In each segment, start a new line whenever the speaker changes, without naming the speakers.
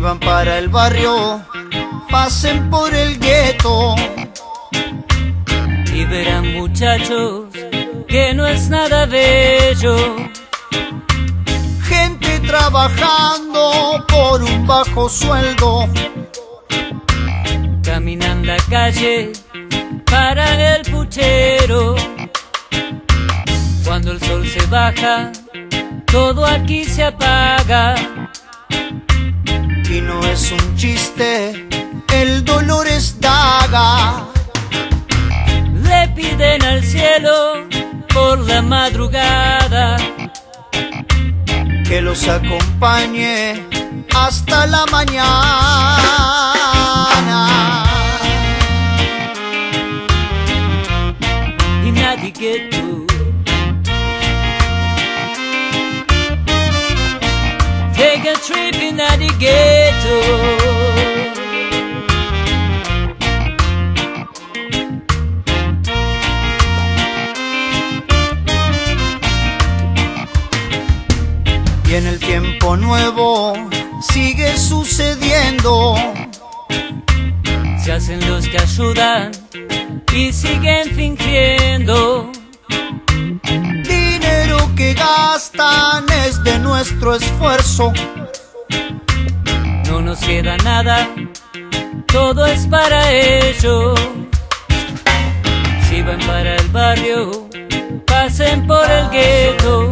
van para el barrio, pasen por el gueto.
Y verán muchachos que no es nada bello.
Gente trabajando por un bajo sueldo.
Caminan la calle para el puchero. Cuando el sol se baja, todo aquí se apaga.
Y no es un chiste, el dolor es daga.
Le piden al cielo por la madrugada
que los acompañe hasta la mañana.
Y nadie que tú Take a trip in the ghetto
Y en el tiempo nuevo sigue sucediendo.
Se hacen los que ayudan y siguen fingiendo.
Dinero que gastan es de nuestro esfuerzo.
No nos queda nada, todo es para ellos. Si van para el barrio, pasen por el gueto.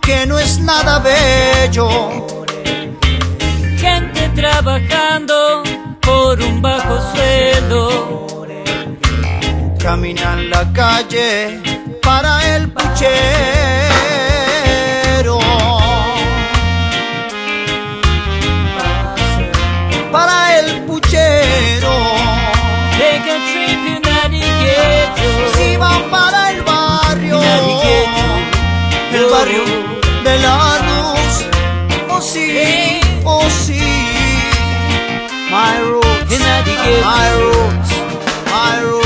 Que no es nada bello.
Gente trabajando por un bajo sueldo.
Caminan la calle para el puchero. barrio de Oh sí, oh sí. My roots,
my roots,
my roots.